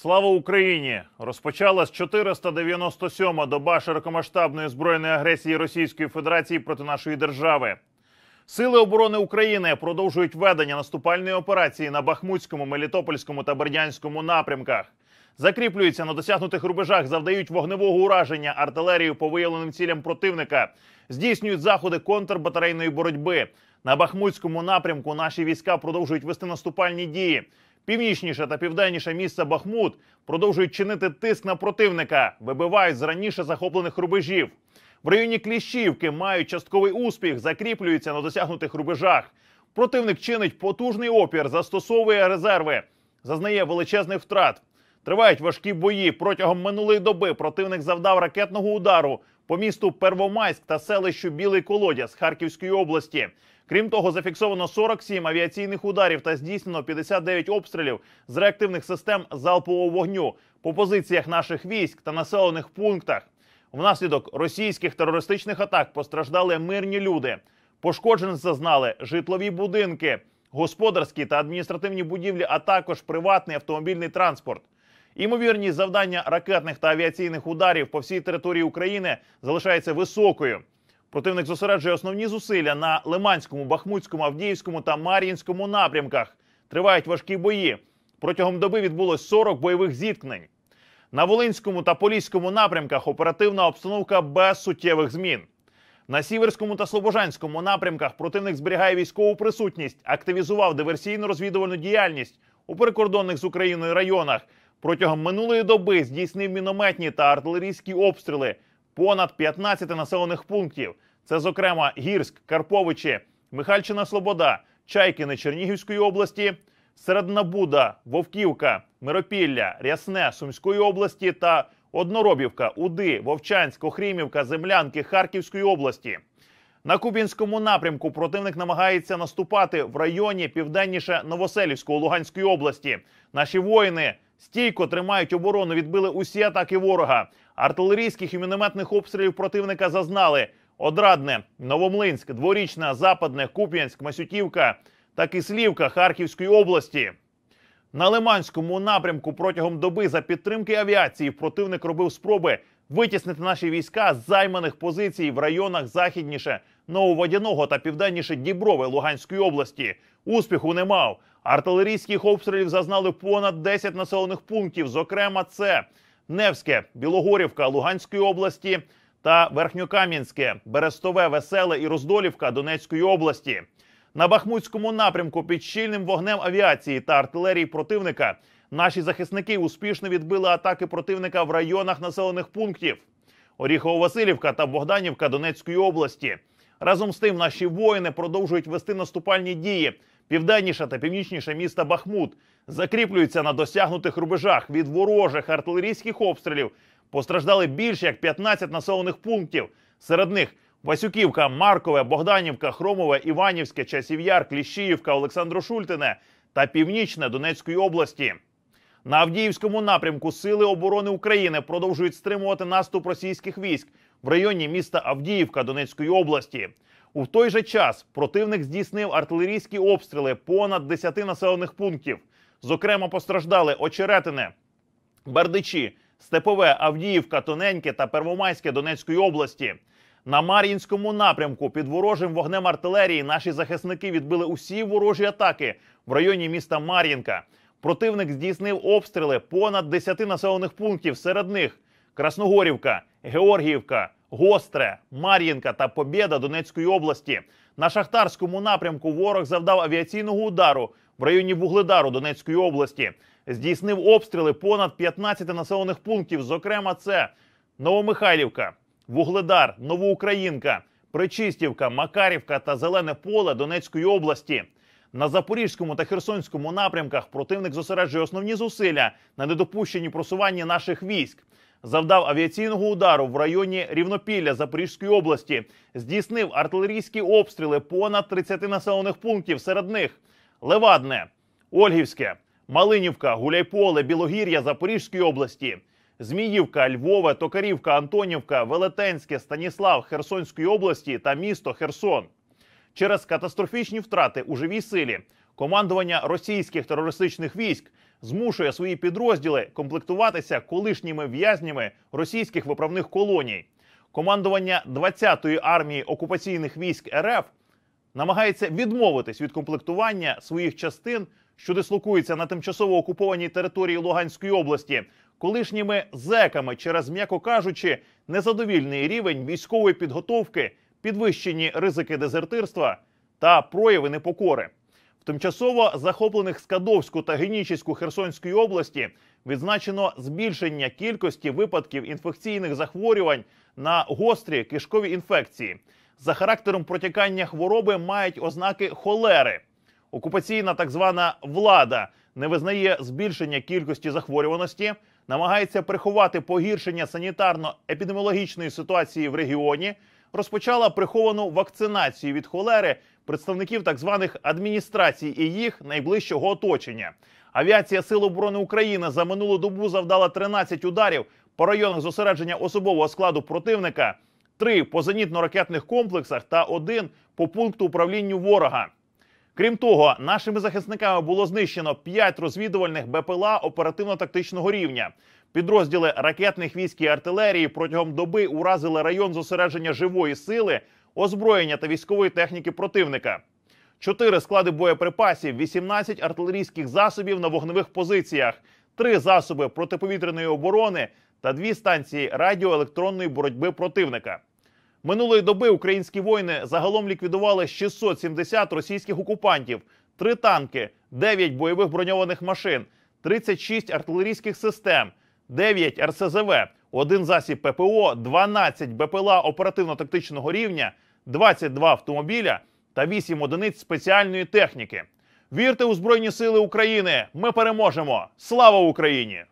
Слава Україні! Розпочалась 497-ма доба широкомасштабної збройної агресії Російської Федерації проти нашої держави. Сили оборони України продовжують ведення наступальної операції на Бахмутському, Мелітопольському та Бердянському напрямках. Закріплюються на досягнутих рубежах, завдають вогневого ураження артилерію по виявленим цілям противника, здійснюють заходи контрбатарейної боротьби. На Бахмутському напрямку наші війська продовжують вести наступальні дії. Північніше та південніше місце Бахмут продовжують чинити тиск на противника, вибивають з раніше захоплених рубежів. В районі Кліщівки мають частковий успіх, закріплюються на досягнутих рубежах. Противник чинить потужний опір, застосовує резерви, зазнає величезних втрат. Тривають важкі бої. Протягом минулої доби противник завдав ракетного удару по місту Первомайськ та селищу Білий Колодязь Харківської області. Крім того, зафіксовано 47 авіаційних ударів та здійснено 59 обстрілів з реактивних систем залпового вогню по позиціях наших військ та населених пунктах. Внаслідок російських терористичних атак постраждали мирні люди. Пошкоджень зазнали житлові будинки, господарські та адміністративні будівлі, а також приватний автомобільний транспорт. Імовірність завдання ракетних та авіаційних ударів по всій території України залишається високою. Противник зосереджує основні зусилля на Лиманському, Бахмутському, Авдіївському та Мар'їнському напрямках. Тривають важкі бої. Протягом доби відбулось 40 бойових зіткнень. На Волинському та Поліському напрямках оперативна обстановка без суттєвих змін. На Сіверському та Слобожанському напрямках противник зберігає військову присутність, активізував диверсійно-розвідувальну діяльність у прикордонних з Україною районах. Протягом минулої доби здійснив мінометні та артилерійські обстріли понад 15 населених пунктів. Це, зокрема, Гірськ, Карповичі, Михальчина Слобода, Чайкини Чернігівської області, Середнабуда, Вовківка, Миропілля, Рясне Сумської області та Одноробівка, Уди, Вовчанськ, Охрімівка, Землянки Харківської області. На Кубінському напрямку противник намагається наступати в районі південніше Новоселівського Луганської області. Наші воїни стійко тримають оборону, відбили усі атаки ворога. Артилерійських і мінометних обстрілів противника зазнали Одрадне, Новомлинськ, Дворічна, Западне, Куп'янськ, Масютівка та Кислівка Харківської області. На Лиманському напрямку протягом доби за підтримки авіації противник робив спроби витіснити наші війська з займаних позицій в районах західніше Нововодяного та південніше Діброви Луганської області. Успіху не мав. Артилерійських обстрілів зазнали понад 10 населених пунктів. Зокрема, це Невське, Білогорівка Луганської області та Верхньокам'янське, Берестове, Веселе і Роздолівка Донецької області. На Бахмутському напрямку під щільним вогнем авіації та артилерії противника наші захисники успішно відбили атаки противника в районах населених пунктів Оріхово-Василівка та Богданівка Донецької області. Разом з тим, наші воїни продовжують вести наступальні дії. Південніше та північніше міста Бахмут закріплюються на досягнутих рубежах від ворожих артилерійських обстрілів. Постраждали більше як 15 населених пунктів. Серед них Васюківка, Маркове, Богданівка, Хромове, Іванівське, Часів'яр, Кліщіївка, Олександро-Шультине та Північне Донецької області. На Авдіївському напрямку Сили оборони України продовжують стримувати наступ російських військ в районі міста Авдіївка Донецької області. У той же час противник здійснив артилерійські обстріли понад 10 населених пунктів. Зокрема, постраждали Очеретине, Бердичі, Степове, Авдіївка, Тоненьке та Первомайське Донецької області. На Мар'їнському напрямку під ворожим вогнем артилерії наші захисники відбили усі ворожі атаки в районі міста Мар'їнка. Противник здійснив обстріли понад 10 населених пунктів. Серед них Красногорівка, Георгіївка, Гостре, Мар'їнка та Побєда Донецької області. На шахтарському напрямку ворог завдав авіаційного удару в районі Вугледару Донецької області. Здійснив обстріли понад 15 населених пунктів. Зокрема, це Новомихайлівка, Вугледар, Новоукраїнка, Причистівка, Макарівка та Зелене Поле Донецької області. На Запорізькому та Херсонському напрямках противник зосереджує основні зусилля на недопущенні просування наших військ. Завдав авіаційного удару в районі Рівнопілля Запорізької області, здійснив артилерійські обстріли понад 30 населених пунктів. Серед них Левадне, Ольгівське, Малинівка, Гуляйполе, Білогір'я Запорізької області, Зміївка, Львове, Токарівка, Антонівка, Велетенське, Станіслав Херсонської області та місто Херсон. Через катастрофічні втрати у живій силі командування російських терористичних військ змушує свої підрозділи комплектуватися колишніми в'язнями російських виправних колоній. Командування 20-ї армії окупаційних військ РФ намагається відмовитись від комплектування своїх частин, що дислокуються на тимчасово окупованій території Луганської області, колишніми зеками через, м'яко кажучи, незадовільний рівень військової підготовки, підвищені ризики дезертирства та прояви непокори. В тимчасово захоплених Скадовську та Генічеську Херсонської області відзначено збільшення кількості випадків інфекційних захворювань на гострі кишкові інфекції. За характером протікання хвороби мають ознаки холери. Окупаційна так звана влада не визнає збільшення кількості захворюваності, намагається приховати погіршення санітарно-епідеміологічної ситуації в регіоні, розпочала приховану вакцинацію від холери представників так званих адміністрацій і їх найближчого оточення. Авіація Сил оборони України за минулу добу завдала 13 ударів по районах зосередження особового складу противника, три по зенітно-ракетних комплексах та один по пункту управління ворога. Крім того, нашими захисниками було знищено 5 розвідувальних БПЛА оперативно-тактичного рівня. Підрозділи ракетних військ і артилерії протягом доби уразили район зосередження живої сили, озброєння та військової техніки противника. Чотири склади боєприпасів, 18 артилерійських засобів на вогневих позиціях, три засоби протиповітряної оборони та дві станції радіоелектронної боротьби противника. Минулої доби українські воїни загалом ліквідували 670 російських окупантів, три танки, 9 бойових броньованих машин, 36 артилерійських систем, 9 РСЗВ, один засіб ППО, 12 БПЛА оперативно-тактичного рівня, 22 автомобіля та 8 одиниць спеціальної техніки. Вірте у Збройні Сили України! Ми переможемо! Слава Україні!